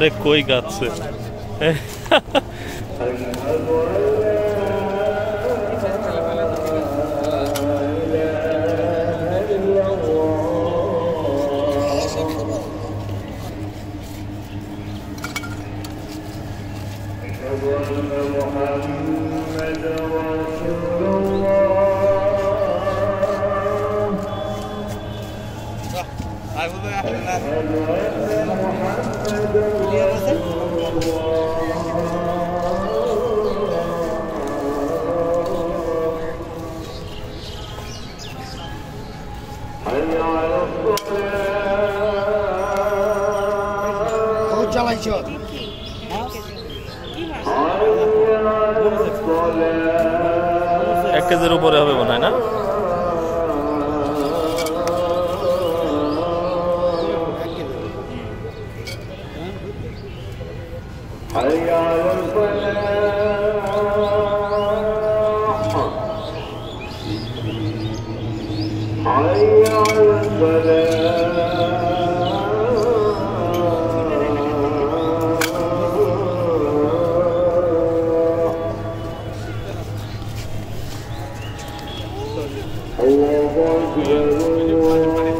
Rekoi, gato. Hoca Başor. এক কেজির উপরে হবে মনে হয় না حي على الفلاح حي على الفلاح الله أكبر.